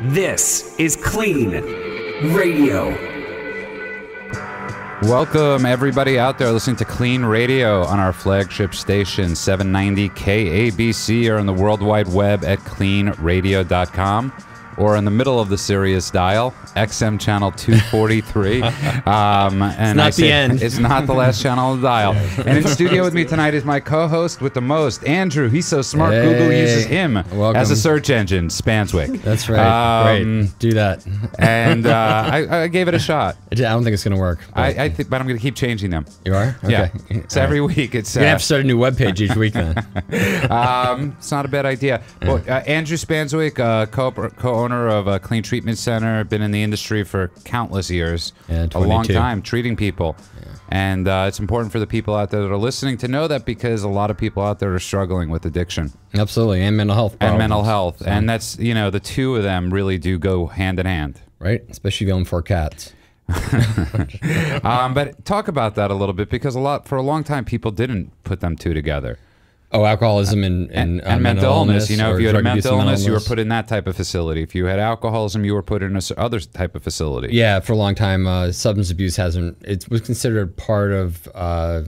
This is KLEAN Radio. Welcome, everybody out there listening to KLEAN Radio on our flagship station, 790 KABC, or on the World Wide Web at kleanradio.com, or in the middle of the Sirius dial, XM channel 243. um, and not I the say- end. It's not the last channel on the dial. And in studio with me tonight is my co-host with the most, Andrew. He's so smart, Google uses him Welcome. as a search engine, Spanswick. That's right. Um, Great. Do that. and uh, I, I gave it a shot. I don't think it's going to work. but- I, I think, but I'm going to keep changing them. you are? Okay. Yeah. So every week it's You're going to uh, have to start a new webpage each week then. um, it's not a bad idea. Well, uh, Andrew Spanswick, uh, co-owner of a KLEAN Treatment Center, been in the industry for countless years, Yeah, a long time treating people. And uh, it's important for the people out there that are listening to know that because a lot of people out there are struggling with addiction Absolutely. And mental health and mental health, and that's you know the two of them really do go hand in hand. Right? Especially if you own four cats. Um, but talk about that a little bit because a lot for a long time people didn't put them two together. Oh, alcoholism and, and, and, uh, mental illness. You know, if you had a mental and illness, you were put in that type of facility. If you had alcoholism, you were put in a other type of facility. Yeah, for a long time, uh, substance abuse hasn't. It was considered part of uh,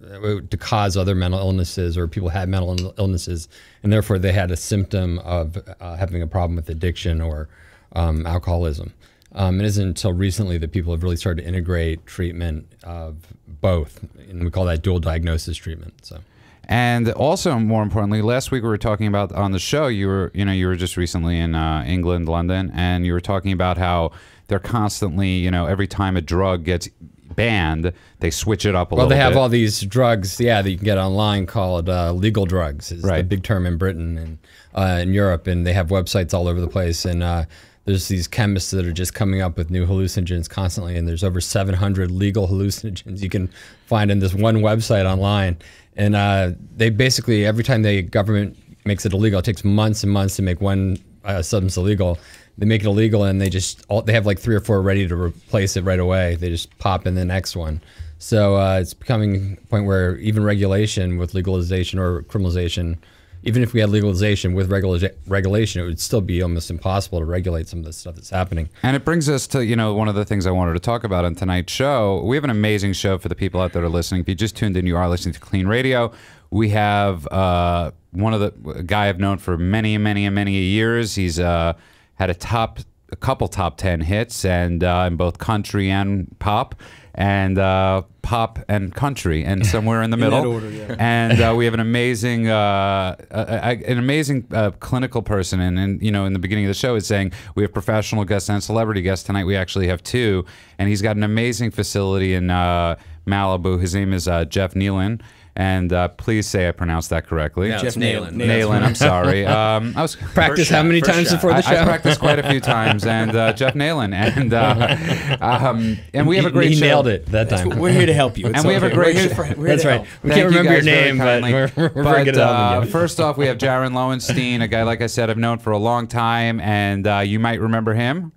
to cause other mental illnesses, or people had mental illnesses, and therefore they had a symptom of uh, having a problem with addiction or um, alcoholism. Um, it isn't until recently that people have really started to integrate treatment of both, and we call that dual diagnosis treatment. So. And also, more importantly, last week we were talking about on the show. You were, you know, you were just recently in uh, England, London, and you were talking about how they're constantly, you know, every time a drug gets banned, they switch it up a Well, little. Well, they have bit. all these drugs, yeah, that you can get online called uh, legal drugs. Is the Right. big term in Britain and uh, in Europe, and they have websites all over the place. And uh, there's these chemists that are just coming up with new hallucinogens constantly, and there's over 700 legal hallucinogens you can find in this one website online. And uh, they basically every time the government makes it illegal, it takes months and months to make one uh, substance illegal. They make it illegal, and they just all, they have like three or four ready to replace it right away. They just pop in the next one. So uh, it's becoming a point where even regulation with legalization or criminalization, even if we had legalization with regula- regulation, it would still be almost impossible to regulate some of the stuff that's happening. And it brings us to, you know, one of the things I wanted to talk about on tonight's show. We have an amazing show for the people out there listening. If you just tuned in, you are listening to KLEAN Radio. We have uh, one of the guy I've known for many, many, many years. He's uh, had a top, a couple top 10 hits and uh, in both country and pop. And uh, pop and country, and somewhere in the middle. that order, yeah. And uh, we have an amazing, uh, an amazing uh, clinical person. And, and you know, in the beginning of the show, is saying we have professional guests and celebrity guests tonight. We actually have two, and he's got an amazing facility in uh, Malibu. His name is uh, Jeff Nealon. And uh, please say I pronounced that correctly. Jeff Nalin. Nalin, I'm sorry. Um, I was Practice how many times shot. before the show? I practiced quite a few times, and uh, Jeff Nalin, and uh, um, and we have a great he show. nailed it that time. We're here to help you. It's And we have a great We're here, for, we're here That's right. help. We Thank can't you remember your name, but we're, we're very But, good at uh, helping you. First off, we have Jaron Lowenstein, a guy like I said I've known for a long time, and uh, you might remember him.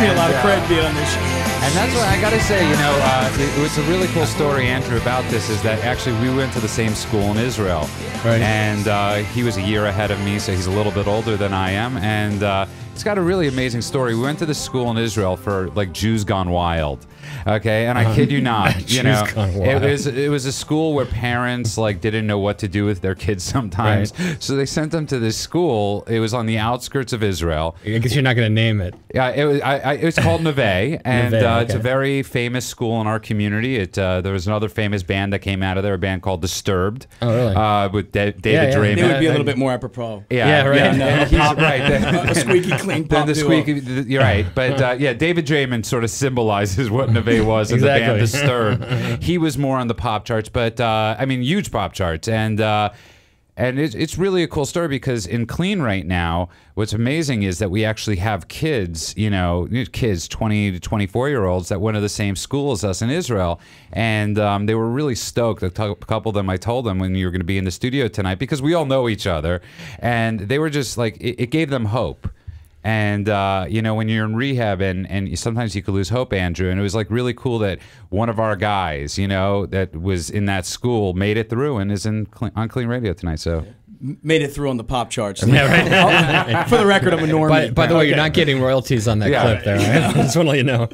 Me a lot of credit being on this show. And that's what I gotta say. You know, uh, it, it's a really cool story, Andrew, about this. Is that actually we went to the same school in Israel, Right. and uh, he was a year ahead of me, so he's a little bit older than I am, and. Uh, it's got a really amazing story. We went to this school in Israel for like Jews Gone Wild, okay? And I kid you not, you know, it was it was a school where parents like didn't know what to do with their kids sometimes, so they sent them to this school. It was on the outskirts of Israel, I guess you're not going to name it. yeah, it was. I, I, it was called Neve, and Neve, uh, it's a very famous school in our community. It uh, there was another famous band that came out of there, a band called Disturbed. Oh, really? Uh, with Da- David yeah. Draiman. They would be a little bit more apropos. Yeah, Yeah, right. and, And, he's pop- right. a squeaky clean Then pop the duo. squeaky. You're right, but uh, yeah, David Draiman sort of symbolizes what Neve was in the band Exactly. Disturbed. he was more on the pop charts, but uh, I mean, huge pop charts, and uh, and it's it's really a cool story because in KLEAN right now, what's amazing is that we actually have kids, you know, kids 20 to 24 year olds that went to the same school as us in Israel, and um, they were really stoked. A couple of them, I told them when you were going to be in the studio tonight because we all know each other, and they were just like, it, it gave them hope And uh, you know, when you're in rehab, and and sometimes you could lose hope, Andrew. And it was like really cool that one of our guys, you know, that was in that school, made it through and is in clean, on KLEAN Radio tonight. So Made it through on the pop charts. Oh, For the record, I'm a normie. By, by the way, you're not getting royalties on that Yeah. clip there. Right? I just want to let you know.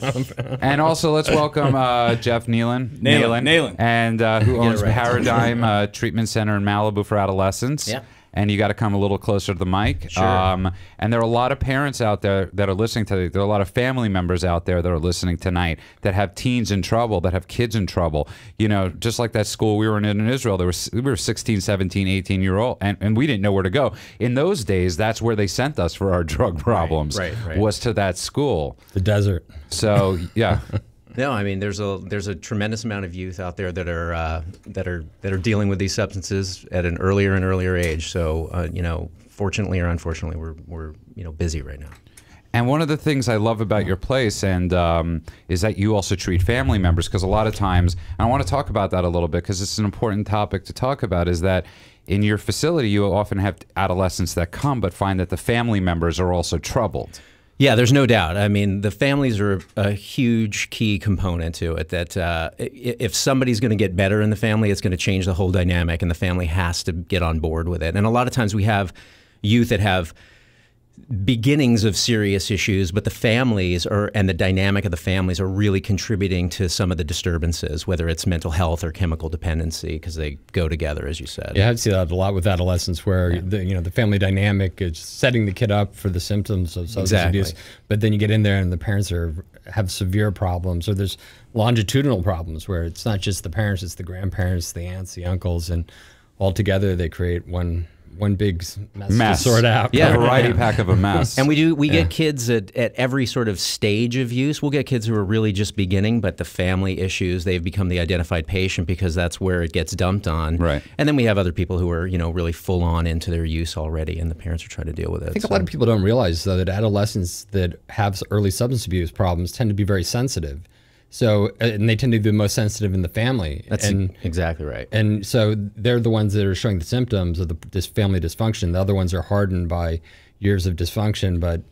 And also, let's welcome uh, Jeff Nealon, Nealon, Nealon. and uh, who owns right. Paradigm uh, Treatment Center in Malibu for adolescents. Yeah. And you got to come a little closer to the mic. Sure. Um, and there are a lot of parents out there that are listening to. There are a lot of family members out there that are listening tonight that have teens in trouble, that have kids in trouble. You know, just like that school we were in in Israel, there was we were 16, 17, 18 year old, and, and we didn't know where to go. In those days, that's where they sent us for our drug problems. right, right. Was to that school. the desert. So yeah. No, I mean there's a there's a tremendous amount of youth out there that are uh, that are that are dealing with these substances at an earlier and earlier age. So uh, you know, fortunately or unfortunately, we're we're you know busy right now. And one of the things I love about your place and um, is that you also treat family members because a lot of times, and I want to talk about that a little bit because it's an important topic to talk about, is that in your facility you often have adolescents that come but find that the family members are also troubled. Yeah, there's no doubt. I mean, the families are a huge key component to it. That uh, if somebody's going to get better in the family, it's going to change the whole dynamic, and the family has to get on board with it. And a lot of times we have youth that have beginnings of serious issues, but the families are and the dynamic of the families are really contributing to some of the disturbances, whether it's mental health or chemical dependency, because they go together, as you said. Yeah, I see that a lot with adolescents, where the you know the family dynamic is setting the kid up for the symptoms of substance Exactly. abuse, but then you get in there and the parents are have severe problems, or there's longitudinal problems where it's not just the parents, it's the grandparents, the aunts, the uncles, and all together they create one one big s- mess, Mess. to sort out. Yeah. A variety pack of a mess. And we do we get kids at, at every sort of stage of use. We'll get kids who are really just beginning, but the family issues, they've become the identified patient because that's where it gets dumped on. Right. And then we have other people who are, you know, really full on into their use already and the parents are trying to deal with it. I think So- a lot of people don't realize though that adolescents that have early substance abuse problems tend to be very sensitive. So uh, and they tend to be the most sensitive in the family. That's and exactly right. and so they're the ones that are showing the symptoms of the this family dysfunction. The other ones are hardened by years of dysfunction. But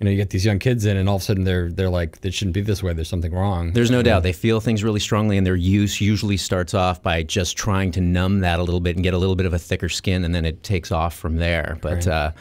you know, you get these young kids in, and all of a sudden they're they're like, "This shouldn't be this way. There's something wrong." There's no doubt they feel things really strongly, and their use usually starts off by just trying to numb that a little bit and get a little bit of a thicker skin, and then it takes off from there. But uh,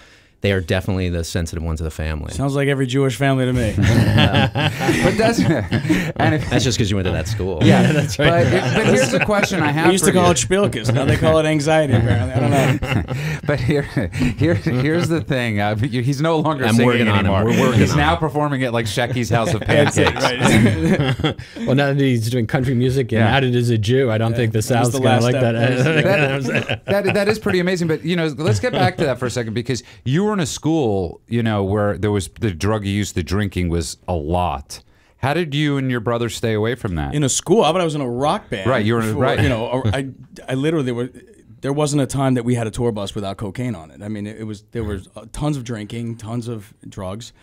they are definitely the sensitive ones of the family. Sounds like every Jewish family to me. but that's and if, That's just because you went to that school. yeah, that's right. But, but here's the question I have. We used for to call you. it Spielkes. Now they call it anxiety, apparently. I don't know. But here, here, here's the thing. Uh, he's no longer I'm singing working on him. anymore. We're working he's on now him. performing at like Shecky's House of Pancakes. right. well, now that he's doing country music and Yeah. added as a Jew, I don't think the was South's the gonna last like step. that. that, that that is pretty amazing. But you know, let's get back to that for a second because you were in a school, you know, where there was the drug use, the drinking was a lot. How did you and your brother stay away from that? in a school. I was in a rock band? Right, you were in- for, right. You know, I, I literally there were there wasn't a time that we had a tour bus without cocaine on it. I mean, it, it was there was uh, tons of drinking, tons of drugs,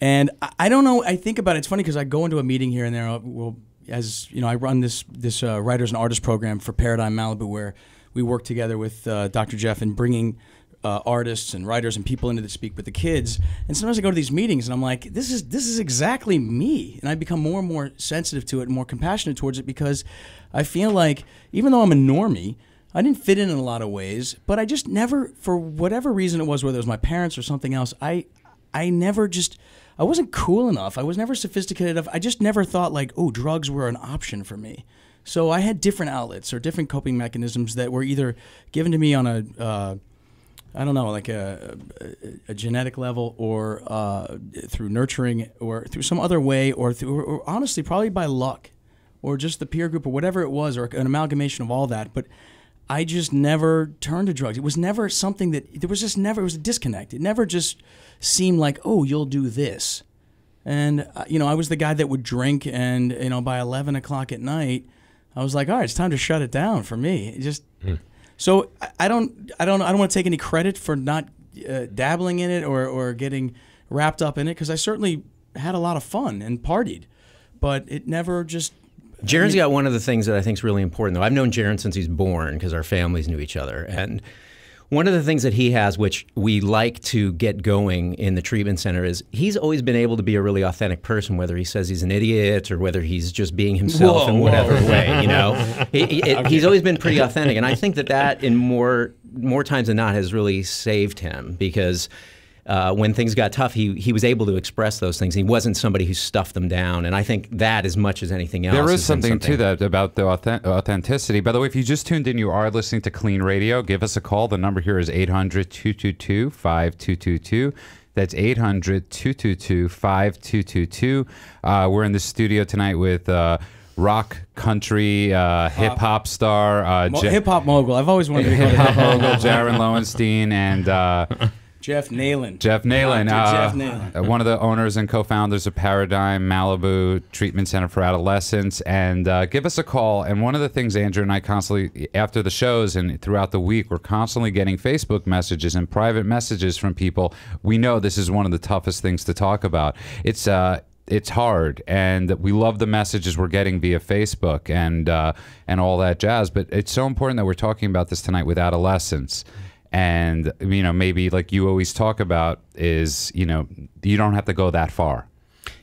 and I, I don't know. I think about it. It's funny because I go into a meeting here and there. uh, Well, as you know, I run this this uh, writers and artists program for Paradigm Malibu, where we work together with uh, Dr. Jeff in bringing uh, artists and writers and people into that speak with the kids. And sometimes I go to these meetings and I'm like, this is this is exactly me, and I become more and more sensitive to it and more compassionate towards it because I feel like even though I'm a normie. I didn't fit in in a lot of ways, but I just never, for whatever reason it was, whether it was my parents or something else, I, I never just, I wasn't cool enough. I was never sophisticated enough. I just never thought like, oh, drugs were an option for me. So I had different outlets or different coping mechanisms that were either given to me on a, uh, I don't know, like a, a, a genetic level or uh, through nurturing or through some other way or through, or honestly, probably by luck or just the peer group or whatever it was or an amalgamation of all that. But I just never turned to drugs. It was never something that, there was just never, it was a disconnect. It never just seemed like, oh, you'll do this. And, uh, you know, I was the guy that would drink and, you know, by 11 o'clock at night, I was like, all right, it's time to shut it down for me. It just, so I- I don't, I don't, I don't want to take any credit for not uh, dabbling in it or, or getting wrapped up in it because I certainly had a lot of fun and partied, but it never just. Jaron's got one of the things that I think is really important, though. I've known Jaron since he's born because our families knew each other. And one of the things that he has, which we like to get going in the treatment center, is he's always been able to be a really authentic person, whether he says he's an idiot or whether he's just being himself Whoa, in whoa. whatever way. You know, he, he- it- he's always been pretty authentic, and I think that that in more more times than not has really saved him because. Uh, when things got tough, he he was able to express those things. He wasn't somebody who stuffed them down, and I think that, as much as anything else, There is has is been something, to that about the authen- authenticity. By the way, if you just tuned in, you are listening to KLEAN Radio. Give us a call. The number here is 800 222 5222. That's 800 222 5222. Uh, We're in the studio tonight with uh, rock, country, uh, hip hop star, uh, Mo- Je- hip hop mogul. I've always wanted to go hip to hop mogul Jaron Lowenstein and. Jeff Nalin. Jeff Nalin, uh, Jeff Nalin. uh, one of the owners and co-founders of Paradigm Malibu Treatment Center for Adolescents, and uh, give us a call. And one of the things Andrew and I constantly, after the shows and throughout the week, we're constantly getting Facebook messages and private messages from people. We know this is one of the toughest things to talk about. It's uh, it's hard, and we love the messages we're getting via Facebook and uh, and all that jazz. But it's so important that we're talking about this tonight with adolescents and you know maybe like you always talk about is you know you don't have to go that far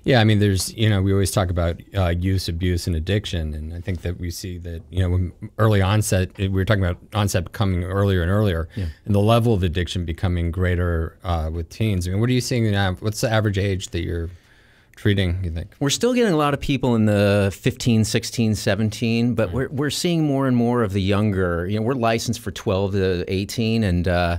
Yeah, I mean, there's, you know, we always talk about uh, use, abuse, and addiction. And I think that we see that, you know, when early onset, we were talking about onset coming earlier and earlier, and the level of addiction becoming greater uh, with teens. I mean, what are you seeing now? What's the average age that you're treating, you think? We're still getting a lot of people in the 15, 16, 17, but we're, we're seeing more and more of the younger. You know, we're licensed for 12 to 18, and uh,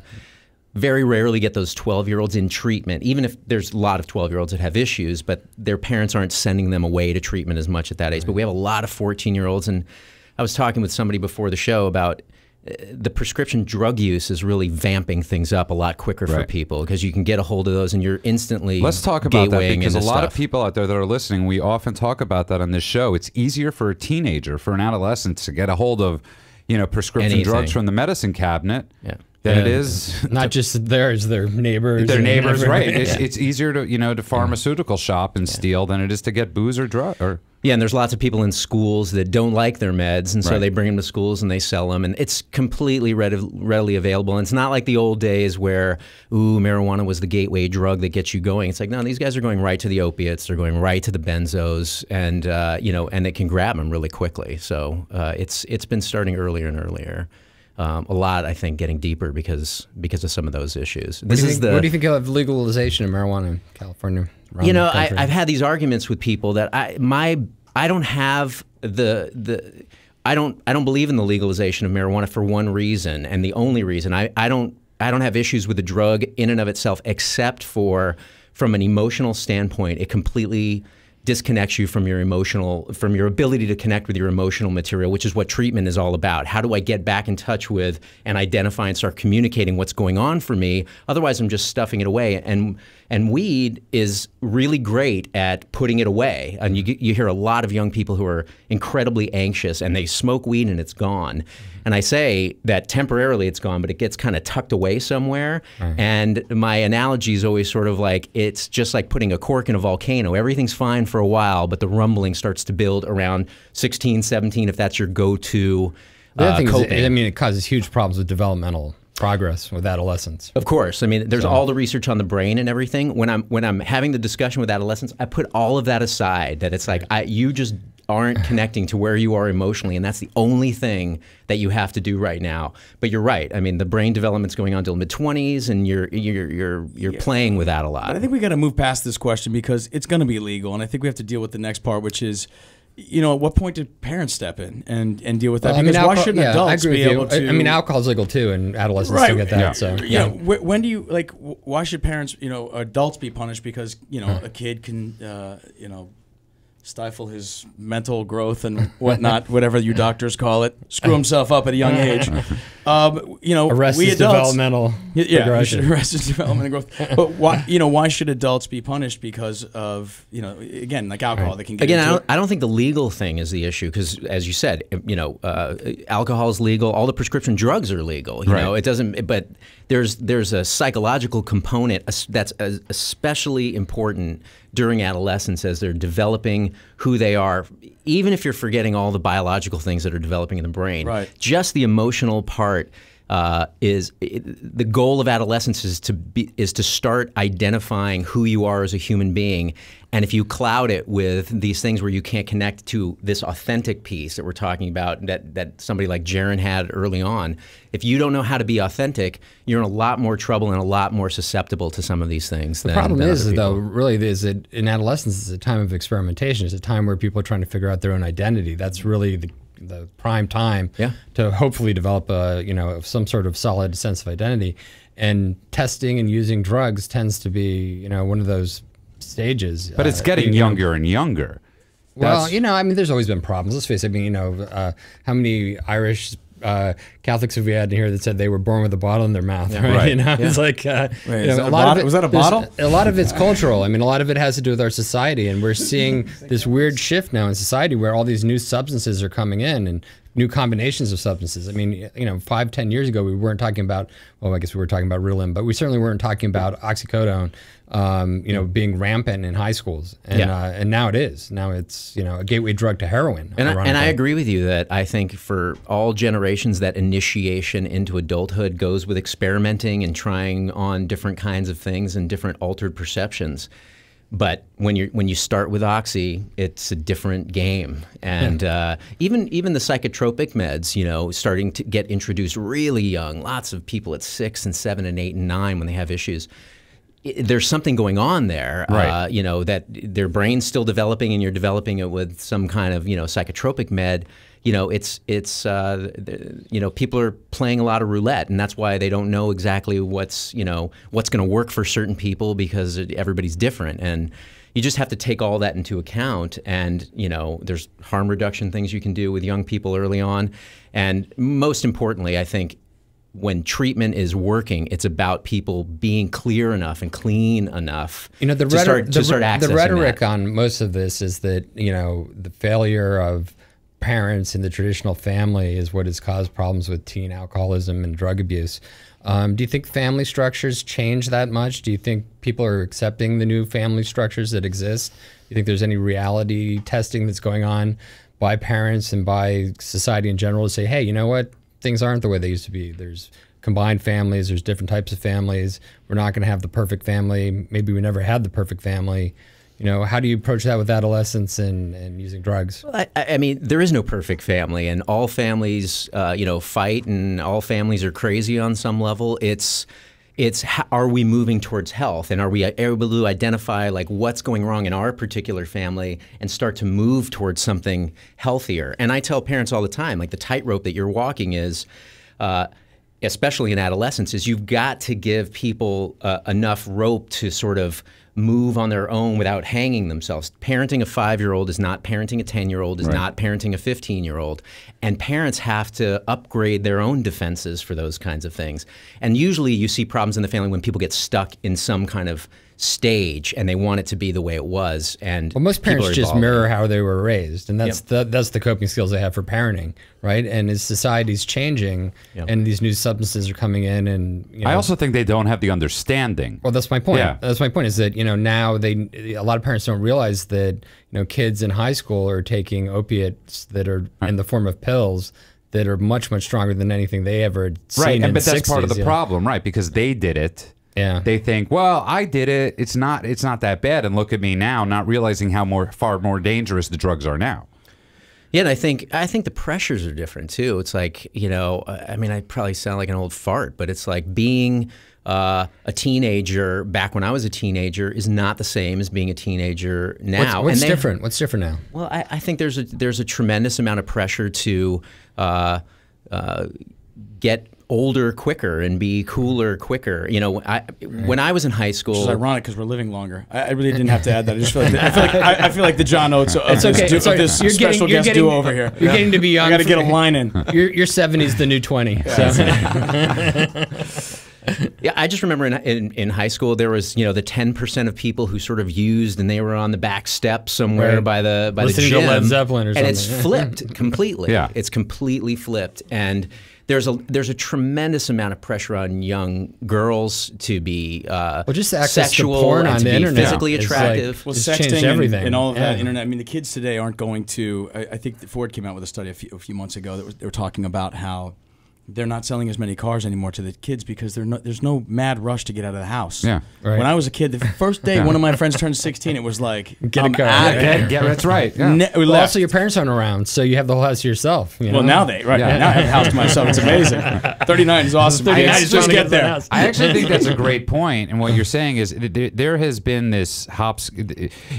very rarely get those 12 year olds in treatment, even if there's a lot of 12 year olds that have issues, but their parents aren't sending them away to treatment as much at that age. But we have a lot of 14 year olds, and I was talking with somebody before the show about the prescription drug use is really vamping things up a lot quicker for people because you can get a hold of those and you're instantly let's talk about that because a lot of people out there that are listening we often talk about that on this show it's easier for a teenager for an adolescent to get a hold of you know prescription Anything. drugs from the medicine cabinet Yeah. than it Yeah. is Not just theirs, their neighbors. their neighbors right it's, it's easier to you know to pharmaceutical shop and steal than it is to get booze or drug or Yeah, and there's lots of people in schools that don't like their meds, and so Right. they bring them to schools and they sell them, and it's completely readi- readily available. And it's not like the old days where, ooh, marijuana was the gateway drug that gets you going. It's like, no, these guys are going right to the opiates, they're going right to the benzos, and uh, you know, and they can grab them really quickly. So uh, it's it's been starting earlier and earlier. Um, a lot, I think, getting deeper because because of some of those issues. What This do, you is think, the what do you think of legalization of marijuana in California? you know, I, I've had these arguments with people that I my I don't have the the I don't I don't believe in the legalization of marijuana for one reason, and the only reason. I, I don't I don't have issues with the drug in and of itself, except for from an emotional standpoint, it completely disconnects you from your emotional from your ability to connect with your emotional material which is what treatment is all about. How do i get back in touch with and identify and start communicating what's going on for me? Otherwise i'm just stuffing it away. And and weed is really great at putting it away. And you you hear a lot of young people who are incredibly anxious and they smoke weed and it's gone and i say that temporarily it's gone but it gets kind of tucked away somewhere and my analogy is always sort of like it's just like putting a cork in a volcano everything's fine for a while but the rumbling starts to build around 16 17 if that's your go-to The other uh, thing coping. is, I mean, it causes huge problems with developmental progress with adolescents. Of course. I mean, there's all the research on the brain and everything. When I'm when I'm having the discussion with adolescents, I put all of that aside. That it's like I, you just aren't connecting to where you are emotionally, and that's the only thing that you have to do right now. But you're right. I mean, the brain development's going on till mid 20s, and you're you're you're you're playing with that a lot. But I think we got to move past this question because it's going to be legal, and I think we have to deal with the next part, which is, you know, at what point did parents step in and, and deal with that? Well, because why alcohol- shouldn't yeah, adults be you. able to? I- I mean, alcohol's legal too, and adolescents Right. still get that. Yeah. So you know, wh- when do you like? wh- Why should parents, you know, adults be punished because you know a kid can, uh, you know, stifle his mental growth and whatnot, whatever you doctors call it, screw himself up at a young age. Um, you know, arrest we is adults, developmental Y- Yeah, you should arrest his development and growth. But why, you know, why should adults be punished because of, you know, again, like alcohol, they can get Again, I don't, I don't think the legal thing is the issue because, as you said, you know, uh, alcohol is legal. All the prescription drugs are legal. You know, Right. it doesn't. But there's there's a psychological component that's especially important during adolescence as they're developing who they are. Even if you're forgetting all the biological things that are developing in the brain, Right. just the emotional part uh, is it, the goal of adolescence is to be is to start identifying who you are as a human being, and if you cloud it with these things where you can't connect to this authentic piece that we're talking about that that somebody like Jaron had early on, if you don't know how to be authentic, you're in a lot more trouble and a lot more susceptible to some of these things. The problem is, though, really, is that in adolescence, it's a time of experimentation. It's a time where people are trying to figure out their own identity. That's really the, the prime time Yeah. to hopefully develop a you know some sort of solid sense of identity. And testing and using drugs tends to be you know one of those stages. But it's uh, getting being young. younger and younger. Well, That's- you know, I mean, there's always been problems. Let's face it. I mean, you know, uh, how many Irish uh, Catholics have we had in here that said they were born with a bottle in their mouth? right? Right. You know, it's like uh, Wait, you know, that a lot bottle- of it, was that a bottle? A lot of it's cultural. I mean, a lot of it has to do with our society, and we're seeing this weird shift now in society where all these new substances are coming in and new combinations of substances. I mean, you know, five, ten years ago, we weren't talking about. Well, I guess we were talking about Ritalin, but we certainly weren't talking about oxycodone. Um, you know, being rampant in high schools, and Yeah. uh, and now it is. Now it's you know a gateway drug to heroin. And I, and I agree with you that I think for all generations, that initiation into adulthood goes with experimenting and trying on different kinds of things and different altered perceptions. But when you when you start with oxy, it's a different game, and uh, even even the psychotropic meds, you know, starting to get introduced really young. Lots of people at six and seven and eight and nine when they have issues there's something going on there, Right. uh, you know, that their brain's still developing and you're developing it with some kind of, you know, psychotropic med, you know, it's, it's, uh, you know, people are playing a lot of roulette and that's why they don't know exactly what's, you know, what's going to work for certain people because everybody's different. And you just have to take all that into account. And, you know, there's harm reduction things you can do with young people early on. And most importantly, I think when treatment is working, it's about people being clear enough and clean enough You know, the, rhetor- start the, the rhetoric that. on most of this is that, you know, the failure of parents in the traditional family is what has caused problems with teen alcoholism and drug abuse. Um, do you think family structures change that much? Do you think people are accepting the new family structures that exist? Do you think there's any reality testing that's going on by parents and by society in general to say, hey, you know what? Things aren't the way they used to be. There's combined families, there's different types of families. We're not going to have the perfect family. Maybe we never had the perfect family. You know, how do you approach that with adolescence and, and using drugs? I, I mean, there is no perfect family, and all families, uh, you know, fight, and all families are crazy on some level. It's it's are we moving towards health, and are we able to identify like what's going wrong in our particular family, and start to move towards something healthier? And I tell parents all the time, like the tightrope that you're walking is. Uh, especially in adolescence, is you've got to give people uh, enough rope to sort of move on their own without hanging themselves. Parenting a five year old is not parenting a 10 year old, is not parenting a 15 year old. And parents have to upgrade their own defenses for those kinds of things. And usually you see problems in the family when people get stuck in some kind of stage and they want it to be the way it was. And Well, most people parents just evolving. mirror how they were raised, and that's the that's the coping skills they have for parenting, right? And as society's changing, and these new substances are coming in, and you know, I also think they don't have the understanding. Well, that's my point. Yeah. That's my point. Is that you know now they a lot of parents don't realize that you know kids in high school are taking opiates that are in the form of pills that are much much stronger than anything they ever had seen right, in and but the that's part of the you know? problem, right? Because they did it. Yeah. They think, well, I did it. It's not. It's not that bad. And look at me now, not realizing how more far more dangerous the drugs are now. Yeah, and I think I think the pressures are different too. It's like you know, I mean, I probably sound like an old fart, but it's like being uh, a teenager back when I was a teenager is not the same as being a teenager What's, now. what's and they- different? What's different now? Well, I, I think there's a there's a tremendous amount of pressure to uh, uh, get older quicker and be cooler quicker. You know, I, when I was in high school, It's ironic because we're living longer. I, I really didn't have to add that. I just feel like the, I feel like I, I feel like the John Oates of It's this, okay. du- It's of this You're special getting- you're guest getting- duo over here. You're getting to be young. I got to get a line in. Your your seventies the new twenty. So. Yeah, I just remember in, in, in high school there was you know the ten percent of people who sort of used and they were on the back step somewhere Right. by the by Listening the to Led Zeppelin or something, and it's flipped completely. Yeah. it's completely flipped, and there's a there's a tremendous amount of pressure on young girls to be uh, Well, just access to sexual porn and on to the be internet physically is like- attractive. Well, It's sexting changed and, everything. and all of that Yeah. internet. I mean, the kids today aren't going to. I, I think Ford came out with a study a few, a few months ago that was, they were talking about how they're not selling as many cars anymore to the kids because they're no, there's no mad rush to get out of the house. Yeah. Right. When I was a kid, the first day one of my friends turned 16, it was like Get a I'm car. out. Yeah, Yeah, yeah, that's right. Yeah. Ne- Well, also, your parents aren't around, so you have the whole house to yourself. You know? well, now they right Yeah. now I have a house to myself. It's amazing. 39 is awesome. 39 I is just finally get got the there. I actually think that's a great point, and what you're saying is th- th- there has been this hops.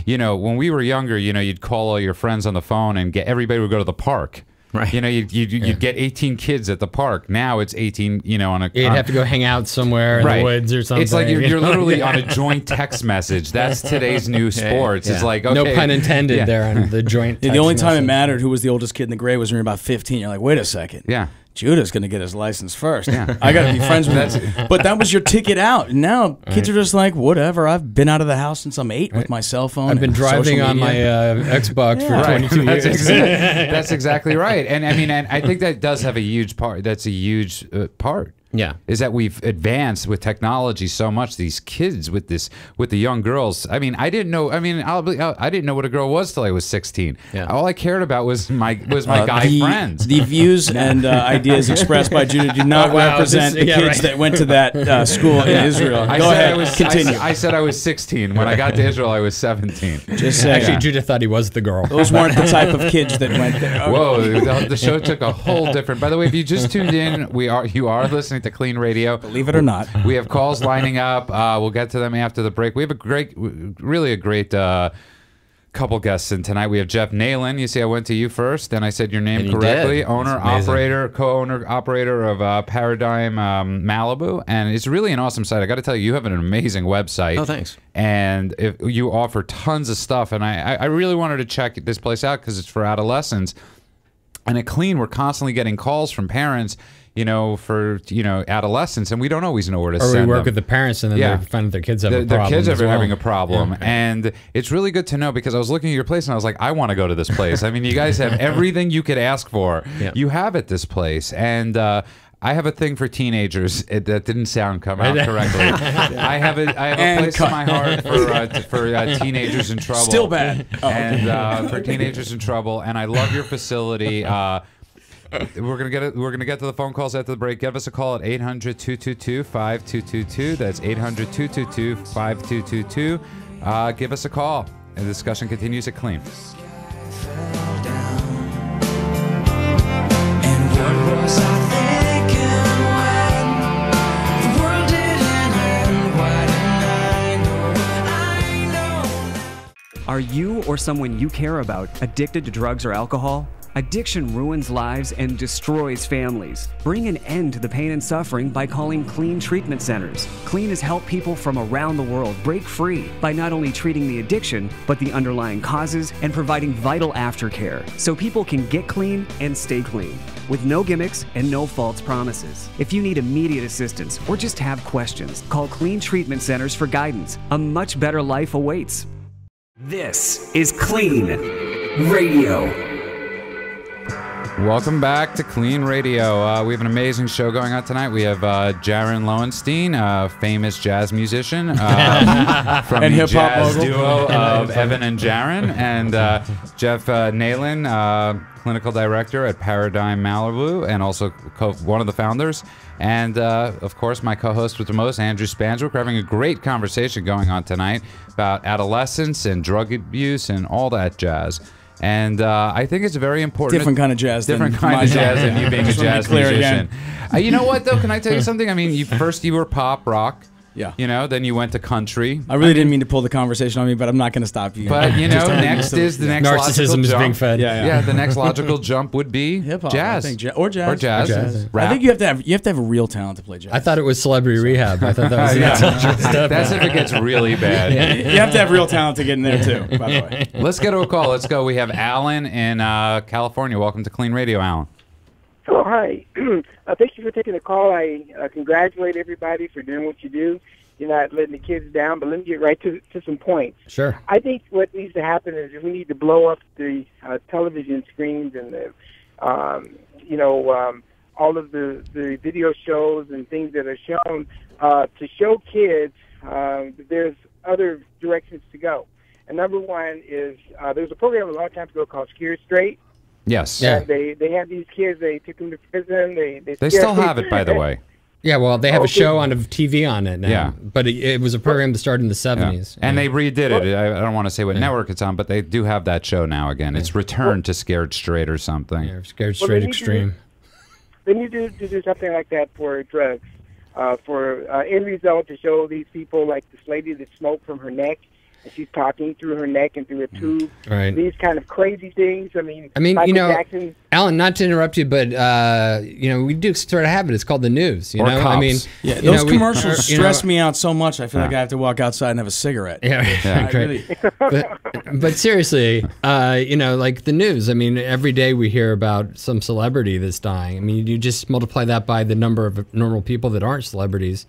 You know, when we were younger, you know, you'd call all your friends on the phone and get everybody would go to the park. Right. You know, you'd, you'd, you'd get 18 kids at the park. Now it's 18. You know, on a You'd on- have to go hang out somewhere in right. the woods or something. It's like you're, you you're literally on a joint text message. That's today's new sports. It's like okay, no pun intended yeah. there on the joint. Yeah, the text only time it mattered who was the oldest kid in the grade was when you're about 15. You're like, wait a second. Yeah. Judah's going to get his license first. Yeah. I got to be friends with that. But that was your ticket out. And now kids are just like, whatever. I've been out of the house since I'm eight with my cell phone. I've been driving on my uh, Xbox for Right. 22 That's, years. exactly, that's exactly right. And I mean, and I think that does have a huge part. That's a huge uh, part. Yeah. is that we've advanced with technology so much. These kids with this, with the young girls. I mean, I didn't know. I mean, I'll be, I didn't know what a girl was till I was 16. Yeah. All I cared about was my was my Uh, guy the, friends. The views and uh, ideas expressed by Judah do not Oh, wow. represent This- the yeah, kids right. that went to that uh, school in Israel. I Go said ahead, I was, continue. I, said- I said I was 16. When I got to Israel, I was 17. Just saying. Actually, Judah thought he was the girl. Those weren't the type of kids that went there. Whoa, the, the show took a whole different. By the way, if you just tuned in, we are you are listening to KLEAN Radio. Believe it or not. We have calls lining up. Uh, we'll get to them after the break. We have a great, really a great uh, couple guests in tonight. We have Jeff Nalin. You see, I went to you first, and I said your name you correctly. did. Owner, operator, co-owner, operator of uh, Paradigm um, Malibu, and it's really an awesome site. I got to tell you, you have an amazing website. Oh, thanks. And if you offer tons of stuff, and I, I I really wanted to check this place out because it's for adolescents. And at KLEAN, we're constantly getting calls from parents, you know, for you know adolescents, and we don't always know where to Or we send work them. with the parents and then Yeah. they find that their kids have The- a their kids as are well. having a problem, Yeah. and it's really good to know because I was looking at your place and I was like, I want to go to this place. I mean, you guys have everything you could ask for. Yeah. You have at this place, and. uh I have a thing for teenagers. It, that didn't sound come out correctly. I have a I have a And place cut. in my heart for uh, for uh, teenagers in trouble. Still bad. Oh, okay. and uh, for teenagers in trouble. And I love your facility. We're gonna get it. We're gonna get to the phone calls after the break. Give us a call at 800-222-5222. That's 800-222-5222. Uh, give us a call. And the discussion continues at KLEAN. And what was I thinking when the world didn't end? Why didn't I know? I know. Are you or someone you care about addicted to drugs or alcohol? Addiction ruins lives and destroys families. Bring an end to the pain and suffering by calling KLEAN Treatment Centers. KLEAN has helped people from around the world break free by not only treating the addiction, but the underlying causes and providing vital aftercare so people can get clean and stay clean with no gimmicks and no false promises. If you need immediate assistance or just have questions, call KLEAN Treatment Centers for guidance. A much better life awaits. This is KLEAN Radio. Welcome back to KLEAN Radio. Uh, we have an amazing show going on tonight. We have uh, Jaron Lowenstein, a famous jazz musician uh, from And the jazz mogul. duo of Evan and Jaron, and uh, Jeff uh, Nalin, uh, clinical director at Paradigm Malibu, and also co- one of the founders. And uh, of course, my co-host with the most, Andrew Spanswick. We're having a great conversation going on tonight about adolescence and drug abuse and all that jazz. And uh, I think it's very important. Different kind of jazz than Different kind of jazz jazz. than you being a be jazz musician. Uh, you know what though? Can I tell you something? I mean, you first you were pop rock. Yeah. You know, then you went to country. I really didn't mean to pull the conversation on me, but I'm not going to stop you. But you know, next is the next logical Narcissism is jump. being fed. Yeah, Yeah. the next logical jump would be hip hop, jazz, I think, or jazz, or jazz, Or jazz. Rap. I think you have to have you have to have a real talent to play jazz. I thought it was celebrity rehab. I thought that was the Yeah. intention stuff. That's if it gets really bad. you have to have real talent to get in there too. By the way, Let's get to a call. Let's go. We have Alan in uh, California. Welcome to KLEAN Radio, Alan. Oh, hi. uh, thank you for taking the call. I uh, congratulate everybody for doing what you do. You're not letting the kids down, but let me get right to, to some points. Sure. I think what needs to happen is we need to blow up the uh, television screens and the, um, you know, um, all of the, the video shows and things that are shown uh, to show kids um, that there's other directions to go. And number one is uh, there was a program a long time ago called Scared Straight, Yes. Yeah. And they they have these kids. They took them to prison. They they, They still kids. have it, by the way. Yeah, well, they have a show on a TV on it now. Yeah. But it, it was a program that started in the Yeah. 70s. And they redid it. I, I don't want to say what network it's on, but they do have that show now again. It's Return to Scared Straight or something. Yeah, Scared Straight they need to- Extreme. They need to, to do something like that for drugs. Uh, for uh, end result to show these people like this lady that smoked from her neck, and she's talking through her neck and through a tube. Right. These kind of crazy things. I mean, I mean, Michael you know, Jackson. Alan, not to interrupt you, but uh, you know, we do sort of have it. It's called the news. You Or know, I mean, Yeah, those know, we- commercials know- stress me out so much. I feel like I have to walk outside and have a cigarette. Yeah, I great. really- but, but seriously, uh, you know, like the news. I mean, every day we hear about some celebrity that's dying. I mean, you just multiply that by the number of normal people that aren't celebrities,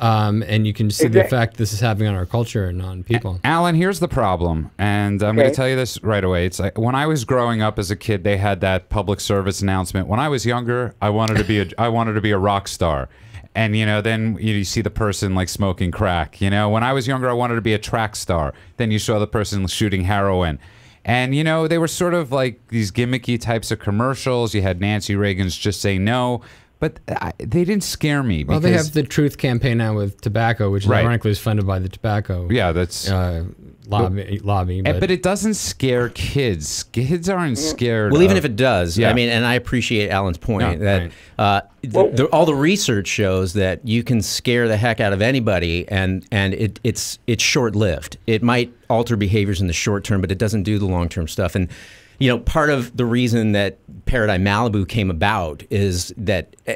um, and you can see the effect this is having on our culture and on people. Alan, here's the problem, and I'm going to tell you this right away. It's like when I was growing up as a kid, they had that public service announcement. When I was younger, I wanted to be a I wanted to be a rock star. And you know, then you, you see the person like smoking crack. You know, when I was younger, I wanted to be a track star. Then you saw the person shooting heroin, and you know they were sort of like these gimmicky types of commercials. You had Nancy Reagan's "Just Say No," but I, they didn't scare me. Well, they have the Truth campaign now with tobacco, which Right. ironically is funded by the tobacco yeah, that's uh, lobby. lobby Eh, but, but it doesn't scare kids. Kids aren't scared. Well, even if it does, Yeah. I mean, and I appreciate Alan's point Yeah, that right. uh, th- the, all the research shows that you can scare the heck out of anybody, and and it, it's it's short lived. It might alter behaviors in the short term, but it doesn't do the long term stuff. And you know, part of the reason that Paradigm Malibu came about is that uh,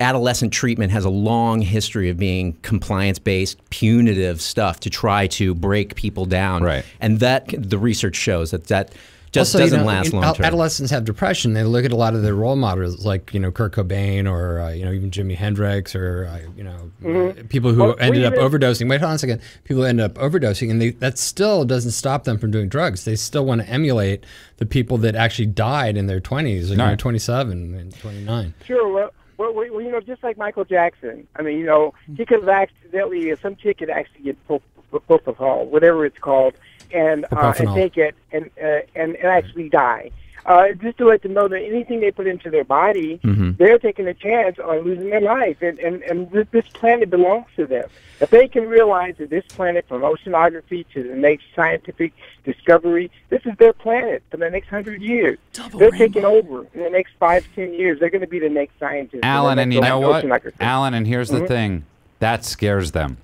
adolescent treatment has a long history of being compliance based, punitive stuff to try to break people down. Right. And that the research shows that that just Also, you doesn't know, last long term. Adolescents have depression. They look at a lot of their role models, like you know Kurt Cobain or uh, you know even Jimi Hendrix or uh, you know uh, people who Well, ended up even- overdosing. Wait, hold on a second. People who end up overdosing, and they, that still doesn't stop them from doing drugs. They still want to emulate the people that actually died in their twenties, like you know, Right. 27 and 29. Sure. Well, well, well, well, you know, just like Michael Jackson. I mean, you know, he could have accidentally, some chick could actually get pro- pro- propofol, whatever it's called, and uh, and take it and uh, and and actually die. Uh, just to let them know that anything they put into their body, they're taking a chance on losing their life, and and and this, this planet belongs to them. If they can realize that this planet, from oceanography to the next scientific discovery, this is their planet for the next hundred years. they're taking over in the next five, ten years. They're going to be the next scientists. Alan, the and you know what. Alan, and here's the thing, that scares them.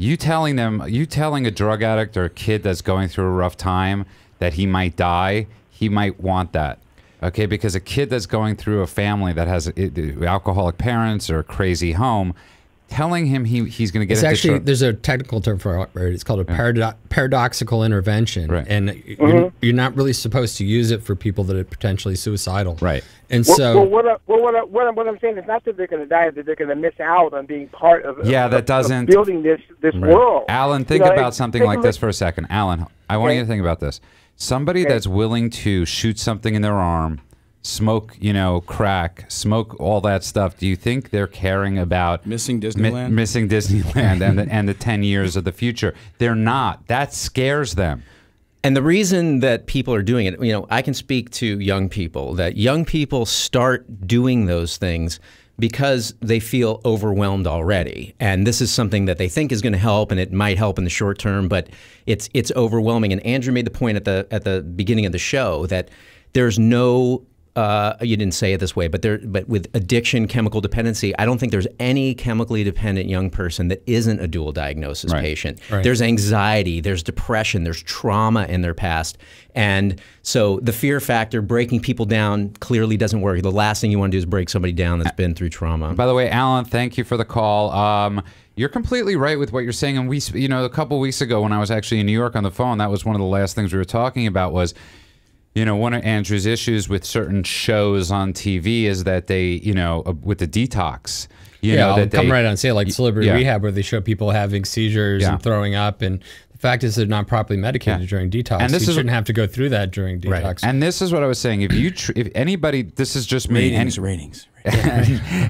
You telling them, you telling a drug addict or a kid that's going through a rough time that he might die, he might want that. Okay, because a kid that's going through a family that has uh, alcoholic parents or a crazy home, telling him he, he's going to get it. It's into actually drug- there's a technical term for it. It's called a parado- paradoxical intervention, Right. and you're, mm-hmm. you're not really supposed to use it for people that are potentially suicidal. Right. And Well, so well, what, I, well, what, I, what, I'm, what I'm saying is not that they're going to die, that they're going to miss out on being part of. Yeah, of- that doesn't- building this this world. Alan, You think know, about and something like this for a second. Alan, I want Okay. you to think about this. Somebody Okay. that's willing to shoot something in their arm, smoke, you know, crack, smoke all that stuff. Do you think they're caring about Missing mi- Disneyland? missing Disneyland and the, and the 10 years of the future? They're not. That scares them. And the reason that people are doing it, you know, I can speak to young people that young people start doing those things because they feel overwhelmed already. And this is something that they think is going to help and it might help in the short term, but it's it's overwhelming. And Andrew made the point at the at the beginning of the show that there's no uh, you didn't say it this way, but there, but with addiction, chemical dependency, I don't think there's any chemically dependent young person that isn't a dual diagnosis Right. patient. Right. There's anxiety, there's depression, there's trauma in their past. And so the fear factor, breaking people down, clearly doesn't work. The last thing you want to do is break somebody down that's been through trauma. By the way, Alan, thank you for the call. Um, you're completely right with what you're saying. And we, you know, a couple weeks ago when I was actually in New York on the phone, that was one of the last things we were talking about was, you know, one of Andrew's issues with certain shows on TV is that they, you know, uh, with the detox, you yeah, know, I'll that come they, right on say like Celebrity yeah. Rehab, where they show people having seizures Yeah. and throwing up, and the fact is they're not properly medicated Yeah. during detox. And this you is- shouldn't have to go through that during detox. And this is what I was saying. If you, tr- if anybody, this is just me. ratings, any- ratings.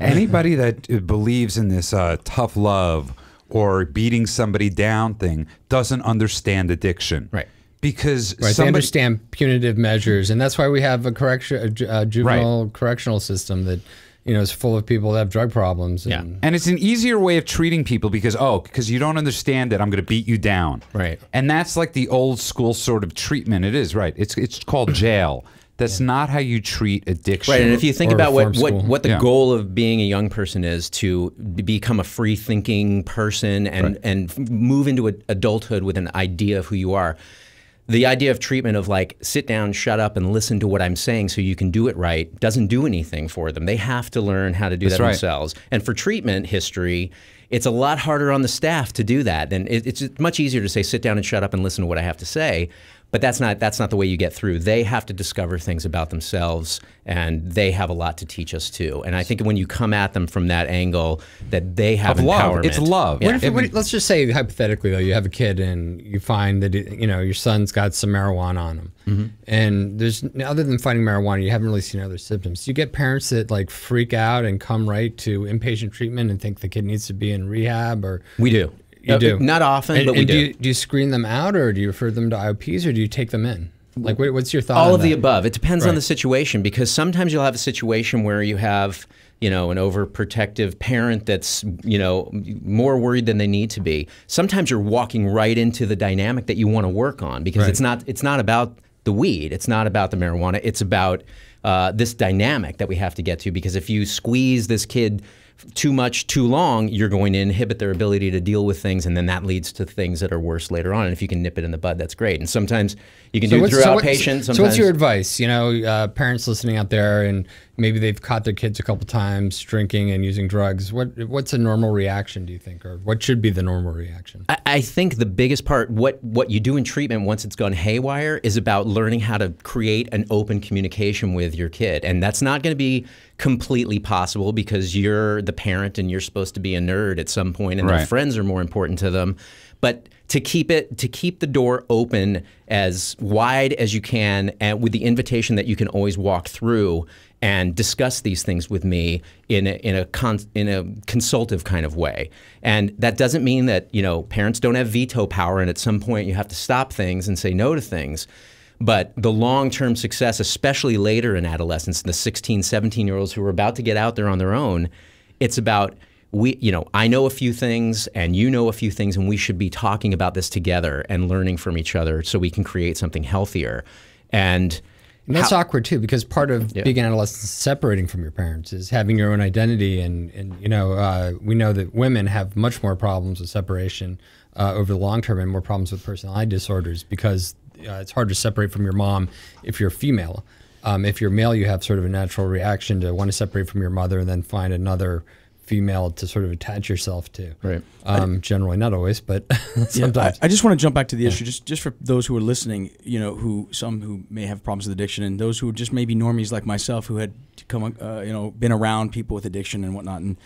anybody that uh, believes in this uh, tough love or beating somebody down thing doesn't understand addiction. Right. Because Right, they understand punitive measures, and that's why we have a correction, a a juvenile correctional system that you know is full of people that have drug problems. Yeah. And, And it's an easier way of treating people because oh, because you don't understand it, I'm going to beat you down. Right. And that's like the old school sort of treatment. It is right. It's it's called jail. That's not how you treat addiction. Right, and if you think about what, what, what the Yeah. goal of being a young person is to become a free thinking person and, and move into a, adulthood with an idea of who you are. The idea of treatment of like sit down, shut up, and listen to what I'm saying so you can do it right doesn't do anything for them. They have to learn how to do That's that right. themselves. And for treatment history, it's a lot harder on the staff to do that. And it, it's much easier to say sit down and shut up and listen to what I have to say. But that's not that's not the way you get through. They have to discover things about themselves, and they have a lot to teach us too. And I think when you come at them from that angle, that they have Of love. empowerment. It's love. Yeah. What if, you- what if- let's just say hypothetically though, you have a kid and you find that you know your son's got some marijuana on him, Mm-hmm. and there's other than finding marijuana, you haven't really seen other symptoms. You get parents that like freak out and come right to inpatient treatment and think the kid needs to be in rehab, or we do. You Uh, do Not often, And- but we and do. you, do you screen them out, or do you refer them to IOPs, or do you take them in? Like, what, what's your thought? all of the above. It depends on the situation because sometimes you'll have a situation where you have, you know, an overprotective parent that's, you know, more worried than they need to be. Sometimes you're walking right into the dynamic that you want to work on because it's not it's not about the weed, it's not about the marijuana, it's about uh, this dynamic that we have to get to because if you squeeze this kid too much too long you're going to inhibit their ability to deal with things and then that leads to things that are worse later on and if you can nip it in the bud that's great and sometimes you can do it what's- through what- outpatient So, what's your advice? You know, uh, parents listening out there, and maybe they've caught their kids a couple times drinking and using drugs. What what's a normal reaction? Do you think, or what should be the normal reaction? I, I think the biggest part, what what you do in treatment once it's gone haywire, is about learning how to create an open communication with your kid, and that's not going to be completely possible because you're the parent and you're supposed to be a nerd at some point, and their friends are more important to them. But to keep it to keep the door open as wide as you can, and with the invitation that you can always walk through and discuss these things with me in a, in a con, in a consultative kind of way. And that doesn't mean that you know parents don't have veto power, and at some point you have to stop things and say no to things. But the long term success, especially later in adolescence, the 16, 17 year olds who are about to get out there on their own, it's about we, you know, I know a few things and you know a few things, and we should be talking about this together and learning from each other so we can create something healthier. And And that's awkward too, because part of being an adolescent separating from your parents is having your own identity, and and you know uh, we know that women have much more problems with separation uh, over the long term and more problems with personality disorders because uh, it's hard to separate from your mom if you're female. Um, if you're male, you have sort of a natural reaction to want to separate from your mother and then find another female to sort of attach yourself to. Right. Um, generally, not always, but Yeah, sometimes. I, I just want to jump back to the issue, just just for those who are listening, you know, who some who may have problems with addiction, and those who just maybe normies like myself who had come, uh, you know, been around people with addiction and whatnot, and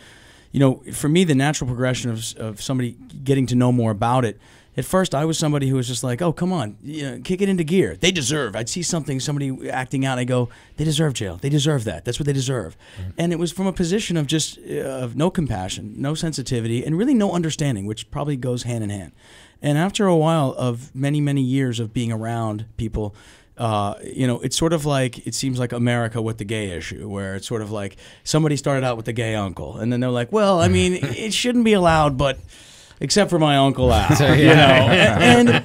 you know, for me, the natural progression of of somebody getting to know more about it. At first, I was somebody who was just like, "Oh, come on, you know, kick it into gear. They deserve." I'd see something, somebody acting out, and I go, "They deserve jail. They deserve that. That's what they deserve." And it was from a position of just uh, of no compassion, no sensitivity, and really no understanding, which probably goes hand in hand. And after a while of many, many years of being around people, uh, you know, it's sort of like it seems like America with the gay issue, where it's sort of like somebody started out with the gay uncle, and then they're like, well, I mean, it shouldn't be allowed, but except for my uncle Al, you know.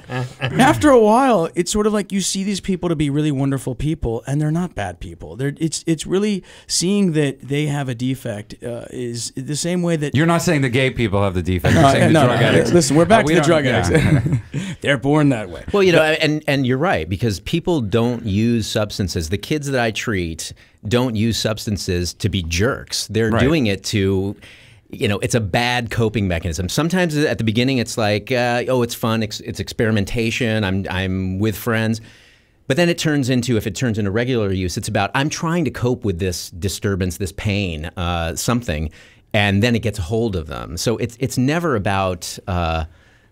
And after a while, it's sort of like you see these people to be really wonderful people, and they're not bad people. They're it's it's really seeing that they have a defect uh, is the same way that You're not saying the gay people have the defect. You're uh, saying the no, drug no, addicts. Listen, we're back Uh, to the don't- drug yeah. addicts. They're born that way. Well, you know, and and you're right because people don't use substances. The kids that I treat don't use substances to be jerks. They're Right. doing it to you know, it's a bad coping mechanism. Sometimes at the beginning it's like, uh, oh, it's fun, it's, it's experimentation. I'm I'm with friends. But then it turns into, if it turns into regular use, it's about I'm trying to cope with this disturbance, this pain, uh, something, and then it gets a hold of them. So it's it's never about uh,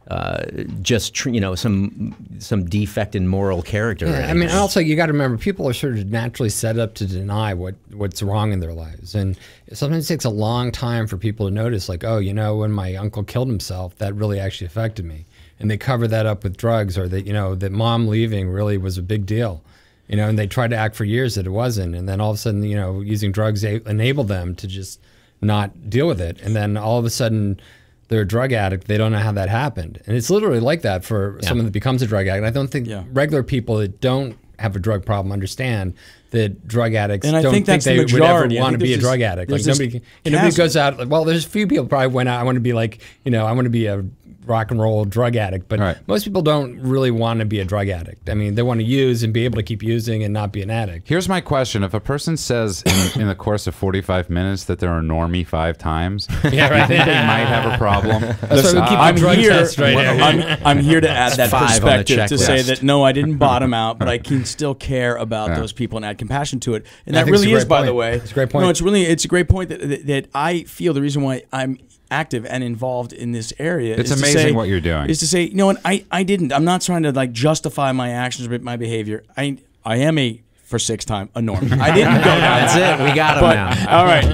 uh, just tr- you know some some defect in moral character. Yeah, I mean, also you got to remember, people are sort of naturally set up to deny what what's wrong in their lives, and sometimes it takes a long time for people to notice, like, oh, you know, when my uncle killed himself, that really actually affected me, and they cover that up with drugs, or that you know that mom leaving really was a big deal, you know, and they tried to act for years that it wasn't, and then all of a sudden, you know, using drugs a- enabled them to just not deal with it, and then all of a sudden. They're a drug addict. They don't know how that happened, and it's literally like that for someone that becomes a drug addict. I don't think Yeah. regular people that don't have a drug problem understand that drug addicts And I don't think the they would ever want to be a drug addict. Like nobody, nobody goes out. Like, Well, there's a few people probably went out. I want to be like, you know, I want to be a rock and roll drug addict, but Right. most people don't really want to be a drug addict. I mean, they want to use and be able to keep using and not be an addict. Here's my question: If a person says in, in the course of 45 minutes that they're a normie five times, Yeah, do you right. think they might have a problem? That's why I'm here. right. I'm, I'm here to add that five perspective to say that no, I didn't bottom out, but I can still care about Yeah. those people and add compassion to it. And I that think it's a really is, great by the way, It's a great point. No, it's really it's a great point that, that that I feel the reason why I'm active and involved in this area. It's amazing say- what you're doing. Is to say, you know what, I I didn't. I'm not trying to like justify my actions or my behavior. I I am a for six time a norm. I didn't go down. That's it. We got him But now. all right,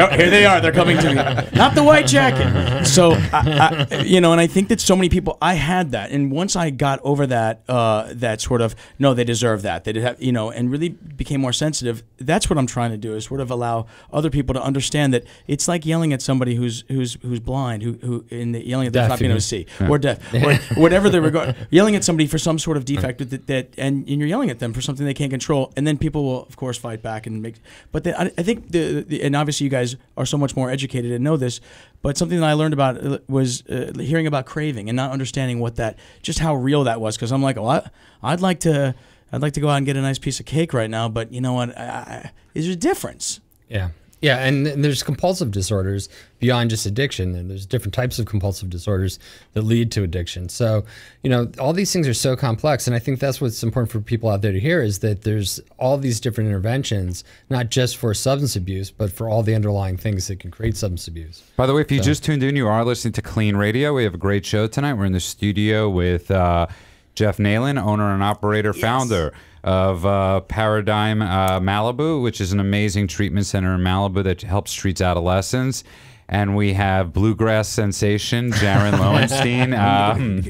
Oh, here they are. They're coming to me. Not the white jacket. So I, I, you know, and I think that so many people. I had that, and once I got over that, uh, that sort of no, they deserve that. They did have, you know, and really became more sensitive. That's what I'm trying to do is sort of allow other people to understand that it's like yelling at somebody who's who's who's blind, who who in the yelling at the top, you know, see or deaf or whatever they regard, yelling at somebody for some sort of defect that, that and, and you're yelling at them for something they can't control, and then people will of course fight back and make. But the, I, I think the, the and obviously you guys are so much more educated and know this, but something that I learned about uh, was uh, hearing about craving and not understanding what that just how real that was because I'm like, oh, I, I'd like to. I'd like to go out and get a nice piece of cake right now, but you know what? I, I, is there a difference? Yeah. Yeah, and, and there's compulsive disorders beyond just addiction, and there's different types of compulsive disorders that lead to addiction. So, you know, all these things are so complex, and I think that's what's important for people out there to hear is that there's all these different interventions, not just for substance abuse, but for all the underlying things that can create substance abuse. By the way, if you just tuned in, you are listening to KLEAN Radio. We have a great show tonight. We're in the studio with uh, Jeff Nalin, owner and operator, founder of uh, Paradigm uh, Malibu, which is an amazing treatment center in Malibu that helps treats adolescents. And we have bluegrass sensation Jaron Lowenstein, um,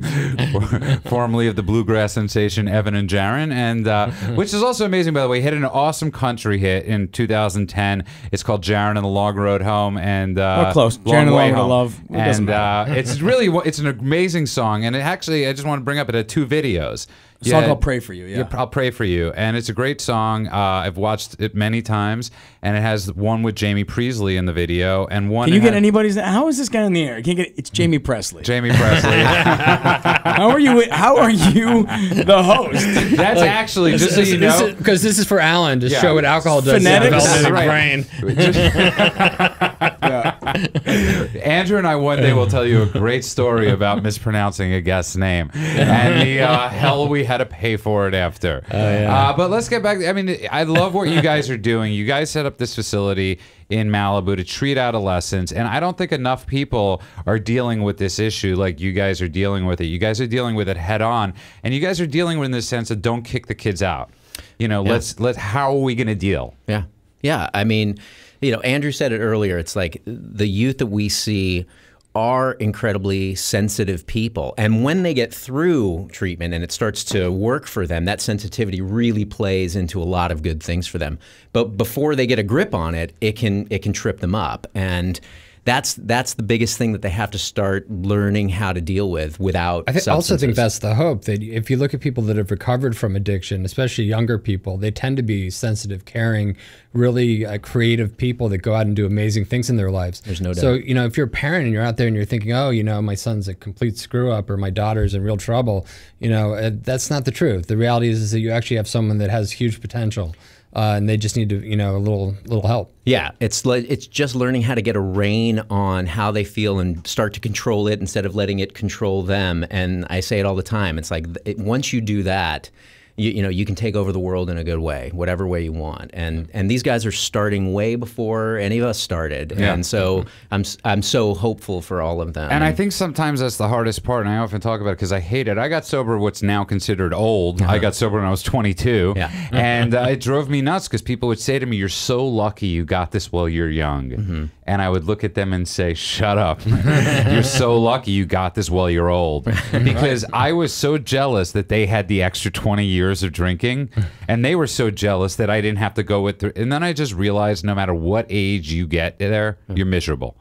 formerly of the bluegrass sensation Evan and Jaron, and uh, which is also amazing. By the way, hit an awesome country hit in 2010. It's called Jaron and the Long Road Home, and uh, We're close. Jaron and the Long Road Home. Love. It and uh, it's really it's an amazing song, and it actually I just want to bring up it had two videos. A song called "Pray for You," yeah. I'll pray for you, and it's a great song. Uh, I've watched it many times, and it has one with Jamie Priestley in the video, and one. Can you it get anybody's? How is this guy in the air? Can't get. It's Jaime Pressly. Jaime Pressly? How are you? How are you the host? That's actually just so you know. Because this is for Alan to Yeah. show what alcohol does to the Phonetics? development of Right. brain. Andrew and I one day will tell you a great story about mispronouncing a guest's name and the uh, hell we had to pay for it after. uh, but let's get back. I mean, I love what you guys are doing. You guys set up this facility in Malibu to treat adolescents, and I don't think enough people are dealing with this issue like you guys are dealing with it. You guys are dealing with it head on, and you guys are dealing with it in the sense of don't kick the kids out. You know, let's let. How are we going to deal? Yeah. Yeah. I mean, you know, Andrew said it earlier. It's like the youth that we see are incredibly sensitive people. And when they get through treatment and it starts to work for them, that sensitivity really plays into a lot of good things for them. But before they get a grip on it, it can it can trip them up. And that's that's the biggest thing that they have to start learning how to deal with without I th- also think that's the hope that if you look at people that have recovered from addiction, especially younger people, they tend to be sensitive, caring, really uh, creative people that go out and do amazing things in their lives. There's no doubt. So you know, if you're a parent and you're out there and you're thinking, oh, you know, my son's a complete screw up or my daughter's in real trouble, you know, uh, that's not the truth. The reality is, is that you actually have someone that has huge potential, uh, and they just need to, you know, a little little help. Yeah, it's like it's just learning how to get a rein on how they feel and start to control it instead of letting it control them. And I say it all the time. It's like it, once you do that, you, you know you can take over the world in a good way, whatever way you want. And and these guys are starting way before any of us started, Yeah. and so I'm s- I'm so hopeful for all of them. And I think sometimes that's the hardest part, and I often talk about it because I hate it. I got sober what's now considered old. I got sober when I was 22, Yeah. and uh, it drove me nuts because people would say to me, "You're so lucky you got this while you're young," Mm-hmm. And I would look at them and say, "Shut up! you're so lucky you got this while you're old," because I was so jealous that they had the extra 20 years of drinking, and they were so jealous that I didn't have to go with. And then I just realized, no matter what age you get there, you're miserable.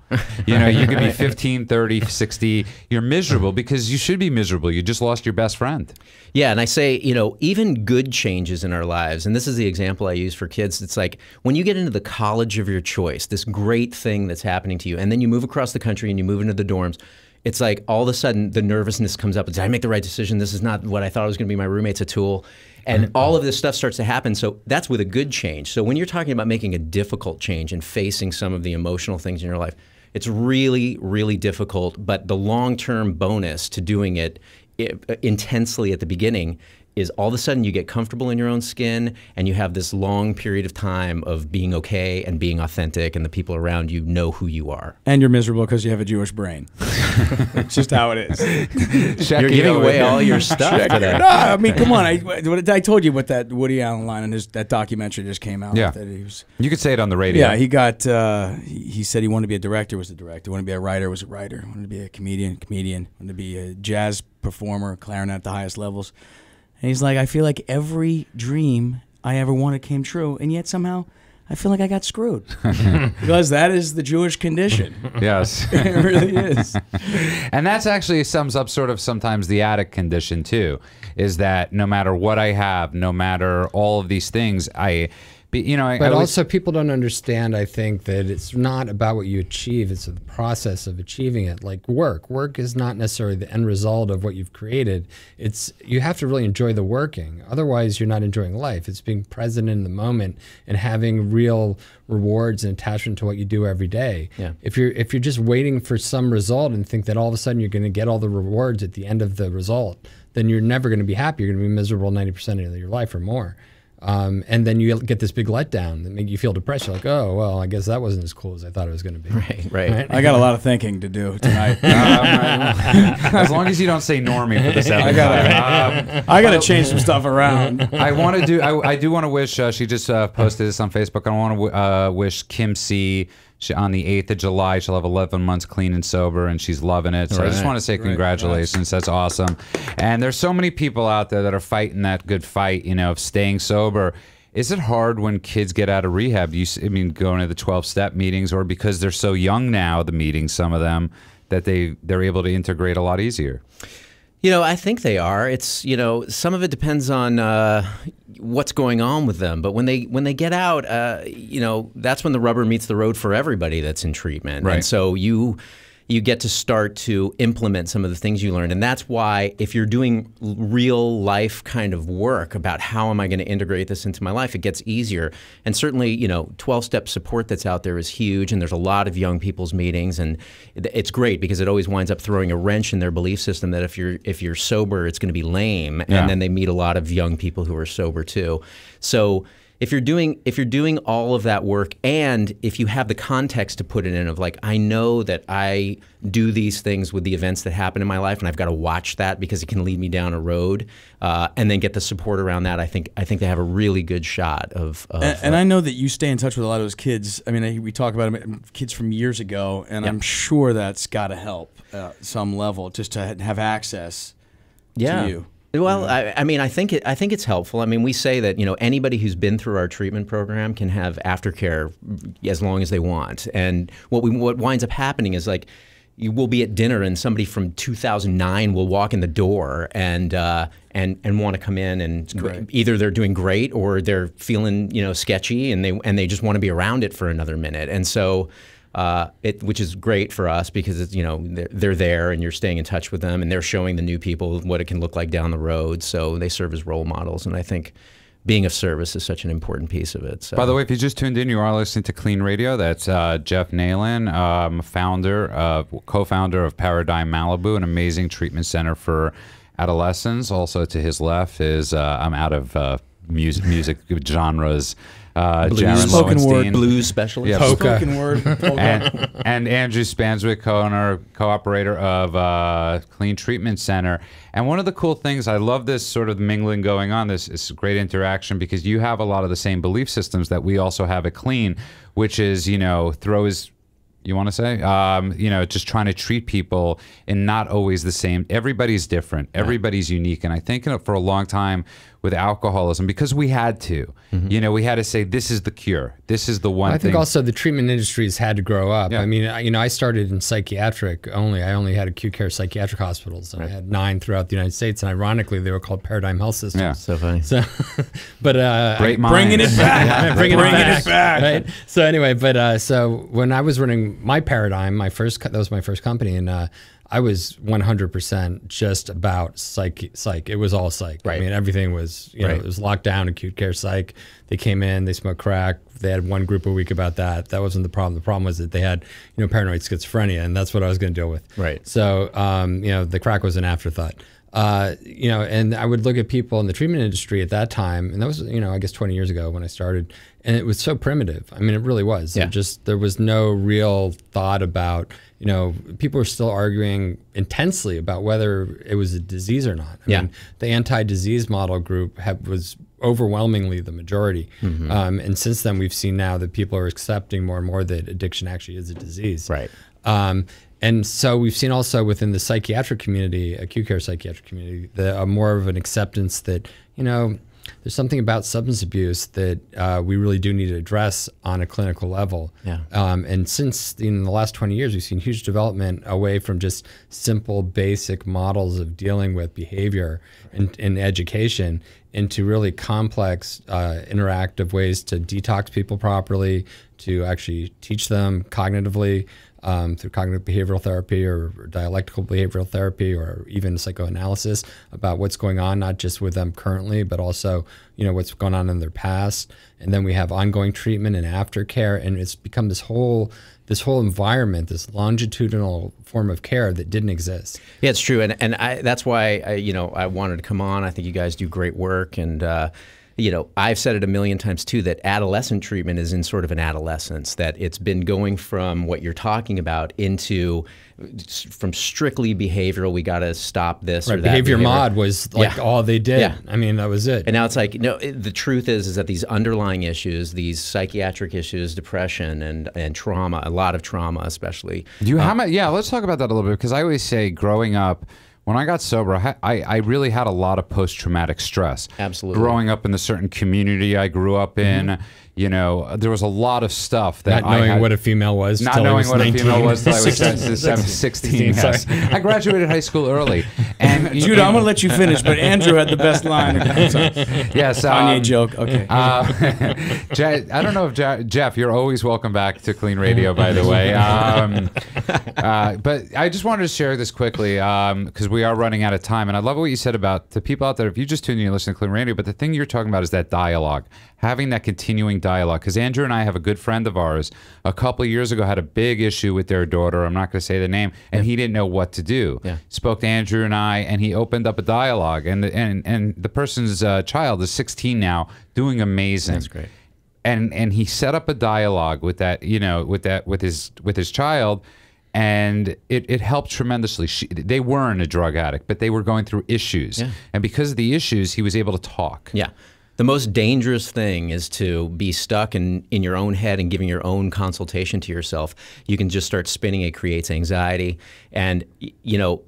You know, you could be 15, 30, 60. You're miserable uh-huh. because you should be miserable. You just lost your best friend. Yeah, and I say, you know, even good changes in our lives, and this is the example I use for kids. It's like when you get into the college of your choice, this great thing that's happening to you, and then you move across the country and you move into the dorms. It's like all of a sudden the nervousness comes up. Did I make the right decision? This is not what I thought it was going to be. My roommate's a tool. And mm-hmm. all of this stuff starts to happen. So that's with a good change. So when you're talking about making a difficult change and facing some of the emotional things in your life, it's really, really difficult. But the long term bonus to doing it i- intensely at the beginning is all of a sudden you get comfortable in your own skin and you have this long period of time of being okay and being authentic, and the people around you know who you are. And you're miserable because you have a Jewish brain. it's just how it is. You're giving away all your stuff today. no, I mean, come on. I, what- I told you what that Woody Allen line in his that documentary just came out. Yeah. that he was. You could say it on the radio. Yeah, he got. Uh, he, he said he wanted to be a director. Was a director. Wanted to be a writer. Was a writer. Wanted to be a comedian. Comedian. Wanted to be a jazz performer. Clarinet at the highest levels. And he's like, I feel like every dream I ever wanted came true, and yet somehow I feel like I got screwed because that is the Jewish condition. Yes. it really is. and that's actually sums up sort of sometimes the addict condition too is that no matter what i have no matter all of these things i be- you know I, But I was- also, people don't understand. I think that it's not about what you achieve; it's the process of achieving it. Like work, work is not necessarily the end result of what you've created. It's you have to really enjoy the working. Otherwise, you're not enjoying life. It's being present in the moment and having real rewards and attachment to what you do every day. Yeah. If you're if you're just waiting for some result and think that all of a sudden you're going to get all the rewards at the end of the result, then you're never going to be happy. You're going to be miserable 90% of your life or more. Um, and then you get this big letdown that make you feel depressed. You're like, oh well, I guess that wasn't as cool as I thought it was going to be. Right, right. I got a lot of thinking to do tonight. as long as you don't say normie for the seventh time. Um, I got to change some stuff around. I want to do. I, I do want to wish. Uh, she just uh, posted this on Facebook. I want to uh, wish Kim C. She, on the eighth of July, she'll have eleven months clean and sober, and she's loving it. So I just want to say congratulations. That's awesome. And there's so many people out there that are fighting that good fight. You know, of staying sober. Is it hard when kids get out of rehab? You, I mean, going to the twelve step meetings, or because they're so young now, the meetings, some of them, that they they're able to integrate a lot easier. You know, I think they are. It's you know, some of it depends on uh, what's going on with them. But when they when they get out, uh, you know, that's when the rubber meets the road for everybody that's in treatment. Right. And so you you get to start to implement some of the things you learned, and that's why if you're doing real life kind of work about how am I going to integrate this into my life, it gets easier. And certainly, you know, 12 step support that's out there is huge, and there's a lot of young people's meetings, and it's great because it always winds up throwing a wrench in their belief system that if you're if you're sober, it's going to be lame, Yeah. and then they meet a lot of young people who are sober too. So if you're doing if you're doing all of that work and if you have the context to put it in of like I know that I do these things with the events that happen in my life and I've got to watch that because it can lead me down a road uh, and then get the support around that I think I think they have a really good shot of, of And, and I know that you stay in touch with a lot of those kids. I mean, I, we talk about them, kids from years ago, and I'm sure that's got to help uh, some level just to have access yeah. to you. Well, I, I mean, I think it, I think it's helpful. I mean, we say that you know anybody who's been through our treatment program can have aftercare as long as they want. And what we what winds up happening is like you will be at dinner and somebody from 2009 will walk in the door and uh, and and want to come in and either they're doing great or they're feeling you know sketchy and they and they just want to be around it for another minute. And so uh, it, which is great for us because it's, you know they're, they're there and you're staying in touch with them and they're showing the new people what it can look like down the road. So they serve as role models, and I think being of service is such an important piece of it. So. By the way, if you just tuned in, you are listening to KLEAN Radio. That's uh, Jeff Nalin, um, founder, uh, co-founder of Paradigm Malibu, an amazing treatment center for adolescents. Also to his left is uh, I'm out of uh, music music genres. Uh, Jaron Spoken word, Blues specialist. Yeah, Polka. Spoken word. polka. and, and Andrew Spanswick, co-owner, co-operator of uh, KLEAN Treatment Center. And one of the cool things, I love this sort of mingling going on. This is great interaction because you have a lot of the same belief systems that we also have at KLEAN, which is you know throws. You want to say, um, you know, just trying to treat people and not always the same. Everybody's different. Everybody's unique. And I think you know, for a long time with alcoholism, because we had to, you know, we had to say this is the cure. This is the one. I think thing. also the treatment industries had to grow up. Yeah. I mean, I, you know, I started in psychiatric only. I only had acute care psychiatric hospitals, and I had nine throughout the United States. And ironically, they were called Paradigm Health Systems. Yeah. So funny. So, but uh, Great I, Bringing it back. Yeah, bringing, Bringing it it back, back. Right. So anyway, but uh, so when I was running my paradigm, my first co- that was my first company, and uh, I was 100% just about psych. Psych. It was all psych. I mean, everything was you know Right. it was locked down, acute care psych. They came in, they smoked crack. They had one group a week about that. That wasn't the problem. The problem was that they had you know paranoid schizophrenia, and that's what I was going to deal with. Right. So um, you know the crack was an afterthought. Uh, you know, and I would look at people in the treatment industry at that time, and that was, you know, I guess 20 years ago when I started, and it was so primitive. I mean, it really was. It Yeah. just there was no real thought about, you know, people are still arguing intensely about whether it was a disease or not. I Yeah. mean, the anti-disease model group have, was overwhelmingly the majority, Mm-hmm. um, and since then we've seen now that people are accepting more and more that addiction actually is a disease. Right. Um, and so we've seen also within the psychiatric community, acute care psychiatric community, the uh, more of an acceptance that you know there's something about substance abuse that uh, we really do need to address on a clinical level. Yeah. Um, and since in the last 20 years, we've seen huge development away from just simple, basic models of dealing with behavior and, and education into really complex, uh, interactive ways to detox people properly, to actually teach them cognitively um, through cognitive behavioral therapy or, dialectical behavioral therapy or even psychoanalysis about what's going on, not just with them currently, but also you know what's going on in their past. And then we have ongoing treatment and aftercare, and it's become this whole this whole environment, this longitudinal form of care that didn't exist. Yeah, it's true, and and I, that's why I, you know I wanted to come on. I think you guys do great work, and uh, you know I've said it a million times too that adolescent treatment is in sort of an adolescence. That it's been going from what you're talking about into from strictly behavioral. We got to stop this or that behavior mod was like Yeah. all they did. Yeah. I mean, that was it. And now it's like no. It, the truth is, is that these underlying issues, these psychiatric issues, depression and and trauma, a lot of trauma, especially. Do you how um, much? Yeah, let's talk about that a little bit because I always say growing up. When I got sober, I, I, I really had a lot of post traumatic stress. Absolutely. Growing up in the certain community I grew up in, mm-hmm. You know, there was a lot of stuff that not I knowing had, what a female was. not till knowing was what 19. a female was till I was 16. 16 yes. sorry. I graduated high school early. And Judah, I'm gonna let you finish, but Andrew had the best line. Sorry. yes, Kanye um, joke. Okay. uh, Je- I don't know if Je- Jeff, you're always welcome back to KLEAN Radio, by the way. Um, uh, but I just wanted to share this quickly because we are running out of time. And I love what you said about the people out there. If you just tune in and listen to KLEAN Radio, but the thing you're talking about is that dialogue, having that continuing dialogue. Because Andrew and I have a good friend of ours a couple of years ago had a big issue with their daughter. I'm not going to say the name, and he didn't know what to do. Yeah. Spoke to Andrew and I, and he opened up a dialogue. And the, and and the person's uh, child is 16 now, doing amazing. That's great. And and he set up a dialogue with that, you know, with that with his with his child. And it, it helped tremendously. She, they weren't a drug addict, but they were going through issues. Yeah. And because of the issues, he was able to talk. Yeah. The most dangerous thing is to be stuck in, in your own head and giving your own consultation to yourself. You can just start spinning. It creates anxiety. And, you know,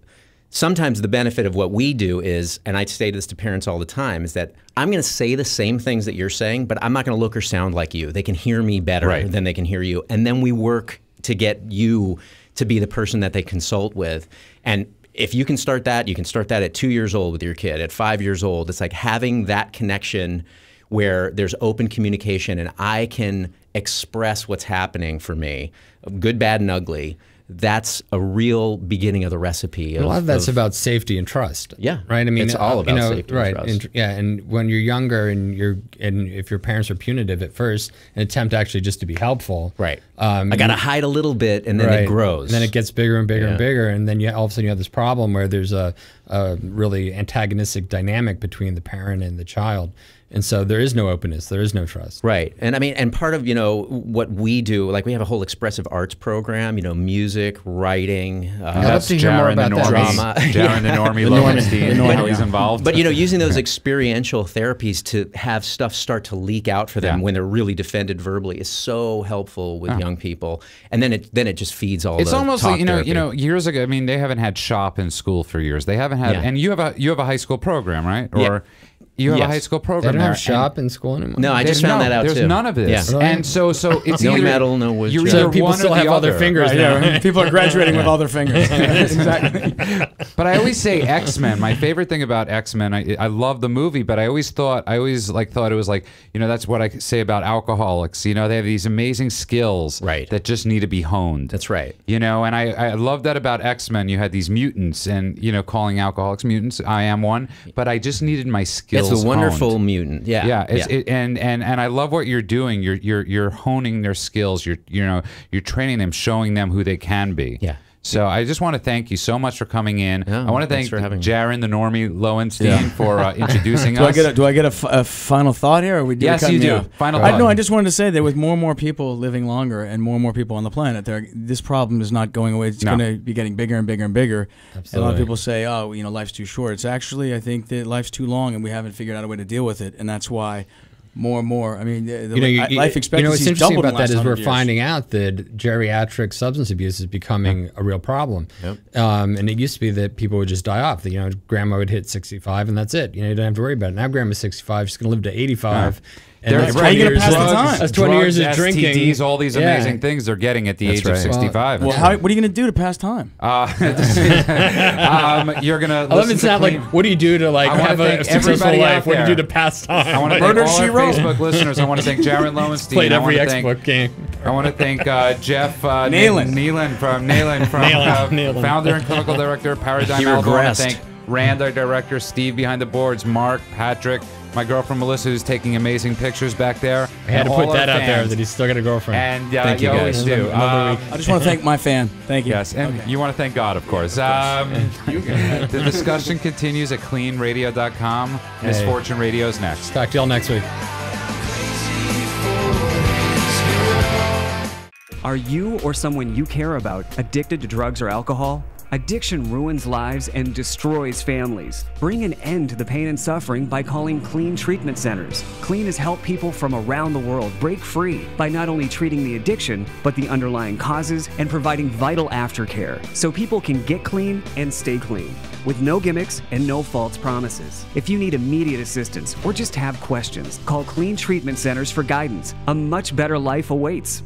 sometimes the benefit of what we do is, and I say this to parents all the time, is that I'm going to say the same things that you're saying, but I'm not going to look or sound like you. They can hear me better Right. than they can hear you. And then we work to get you to be the person that they consult with. And if you can start that, you can start that at two years old with your kid, at five years old. It's like having that connection where there's open communication and I can express what's happening for me, good, bad, and ugly. That's a real beginning of the recipe. Of, a lot of that's of- about safety and trust. Yeah, right. I mean, it's all uh, about you know, safety and right? trust. yeah, and when you're younger and you're and if your parents are punitive at first, and attempt actually just to be helpful, right. Um, I got to hide a little bit, and then right. it grows. And then it gets bigger and bigger Yeah. and bigger, and then you all of a sudden you have this problem where there's a, a really antagonistic dynamic between the parent and the child, and so there is no openness, there is no trust. Right. And I mean, and part of, you know, what we do, like we have a whole expressive arts program, you know, music, writing. Uh, I'd love to hear more Jaron the about that. Drama. Jaron the Normie The Normie- Lowenstein, the Normie, how he's yeah. involved. But you know, using those experiential therapies to have stuff start to leak out for them Yeah. when they're really defended verbally is so helpful with young people. And then it then it just feeds all. It's the almost talk like you know, therapy. you know, years ago. I mean, they haven't had shop in school for years. They haven't had, Yeah. and you have a you have a high school program, right? Yeah. Or you have Yes. a high school They program. don't there, have and shop in school anymore. No, I just found no- that out There's too. none of this, Yeah. and so so it's No either metal, no wood You're chip. So people one still or have the all their other. fingers Right, now. yeah, people are graduating with all their fingers. exactly. But I always say X Men. My favorite thing about X Men, I, I love the movie, but I always thought, I always like thought it was like, you know, that's what I say about alcoholics. You know, they have these amazing skills, Right. that just need to be honed. That's right. You know, and I, I love that about X Men. You had these mutants, and you know, calling alcoholics mutants. I am one, but I just needed my skills. It's the wonderful honed. mutant. Yeah. Yeah, it's, It, and and and I love what you're doing. You're you're you're honing their skills. You're you know you're training them, showing them who they can be. Yeah. So I just want to thank you so much for coming in. Yeah, I want to thank. Jaron the Normie Lowenstein Yeah. for uh, introducing us. Do us. I get a, do I get a, f- a final thought here? Or we Yes, you do. off? Final I, thought. no, I just wanted to say that with more and more people living longer and more and more people on the planet, there this problem is not going away. It's No. going to be getting bigger and bigger and bigger. And a lot of people say, "Oh, you know, life's too short." It's actually, I think that life's too long, and we haven't figured out a way to deal with it, and that's why more and more. I mean, the, the you know, you, li- you- life You know, what's interesting in about that is we're years. finding out that geriatric substance abuse is becoming a real problem. Um, and it used to be that people would just die off. You know, grandma would hit 65 and that's it. You know, you don't have to worry about it. Now grandma's 65, she's going to live to 85. And They're that's right. 20 you gonna years pass the time? That's 20 years of Drugs, drinking. STDs, all these Yeah. amazing things they're getting at the That's age of 65. Well, how, what are you going to do to pass time? uh, um, you're gonna. I love listen it sound like, what do you do to like have a successful everybody out life? What do you do to pass time? I want to Murder, thank all She our Wrote. Facebook listeners. I want to thank Jaron Lowenstein. played I every want to thank Xbox game. I want to thank uh, Jeff uh, Nayland. Nayland from Nayland from Nayland, uh, Nayland. founder and clinical director of Paradigm He Alcohol. I want to regressed. thank Rand, our director, Steve behind the boards, Mark, Patrick, my girlfriend Melissa, who's taking amazing pictures back there. I had to put that out there fans. that he's still got a girlfriend. And uh, Thank you, you, guys. always do. Another Um. I just want to thank my fan. Thank you. Yes, and you want to thank God, of course. Um, the discussion continues at kleanradio.com. Misfortune Radio is next. Talk to y'all next week. Are you or someone you care about addicted to drugs or alcohol? Addiction ruins lives and destroys families. Bring an end to the pain and suffering by calling KLEAN Treatment Centers. KLEAN has helped people from around the world break free by not only treating the addiction, but the underlying causes and providing vital aftercare so people can get clean and stay clean with no gimmicks and no false promises. If you need immediate assistance or just have questions, call KLEAN Treatment Centers for guidance. A much better life awaits.